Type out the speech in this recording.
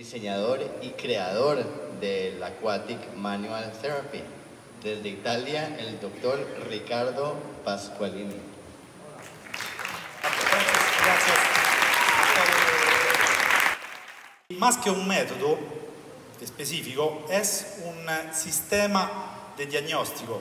diseñador y creador del Aquatic Manual Therapy. Desde Italia, el doctor Ricardo Pasqualini. Más que un método específico, es un sistema de diagnóstico